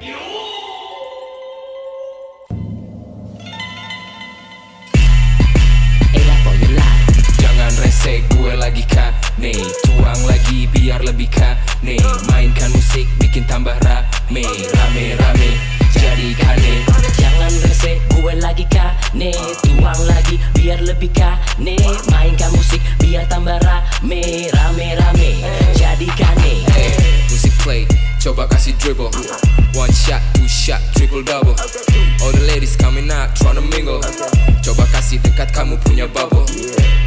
Jangan rese gue lagi kane. Tuang lagi biar lebih kane. Mainkan musik bikin tambah rame. Rame rame jadi kane. Jangan rese gue lagi kane. Tuang lagi biar lebih kane. Mainkan musik biar tambah rame. Rame rame jadi kane. Hey, play. Coba kasih dribble. One shot, two shot, triple double. All the ladies coming out, tryna mingle. Coba kasih dekat kamu punya bubble.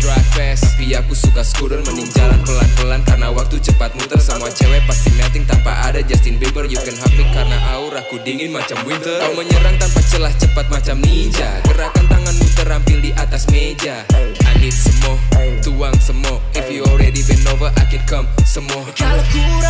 Drive fast, tapi aku suka scooter. Mending jalan pelan-pelan karena waktu cepat muter. Semua cewek pasti melting tanpa ada Justin Bieber. You can hug me karena auraku dingin macam winter. Kau menyerang tanpa celah cepat macam ninja. Gerakan tanganmu terampil di atas meja. I need some more, tuang semua If you already been over, I can come semua Kalau kurang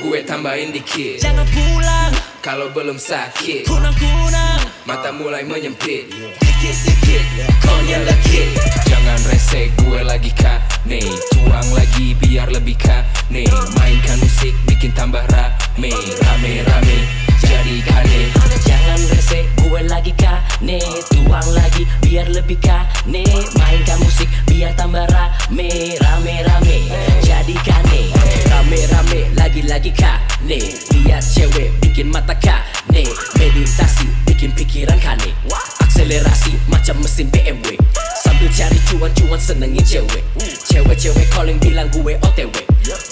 Gue tambahin dikit. Jangan pulang. Kalau belum sakit Kunang-kunang. Mata mulai menyempit. Dikit-dikit Konyol lekit Jangan rese gue lagi kane Tuang lagi biar lebih kane Mainkan musik bikin tambah rame Rame-rame jadi kane Jangan rese gue lagi kane Tuang lagi biar lebih kane Mainkan musik biar tambah rame Rame rame. Jadi kane Rame rame. Lagi-lagi kane. Lihat cewek bikin mata kane. Meditasi bikin pikiran kane. Akselerasi macam mesin BMW Sambil cari cuan-cuan senengin cewek. Cewek-cewek calling bilang gue OTW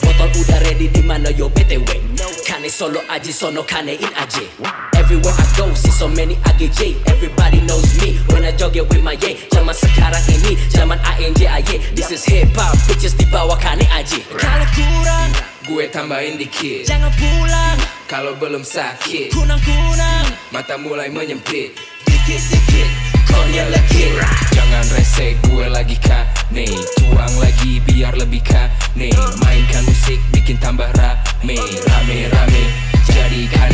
Botol udah ready di mana yo BTW Kane solo aja sono kanein aja. Everywhere I go see so many AGJ Everybody joget with my ye Zaman sekarang ini zaman ANJ AY This is hip hop bitches di bawah kane aja Kalau kurang Gue tambahin dikit. jangan pulang Kalau belum sakit Kunang-kunang. Mata mulai menyempit. Dikit-dikit Konyol lekit. Jangan rese gue lagi kane. Tuang lagi biar lebih kane. Mainkan musik bikin tambah rame. Rame-rame jadi kane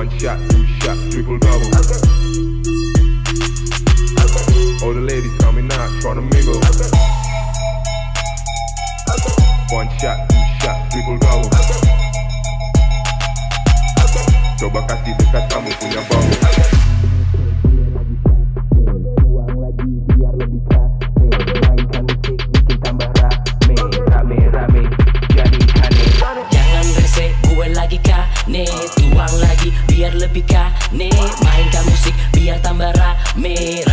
One shot, two shot, triple double. All the ladies coming out, tryna mingle. One shot, two shot, triple double. Coba kasih dekat kamu punya bubble. Tuang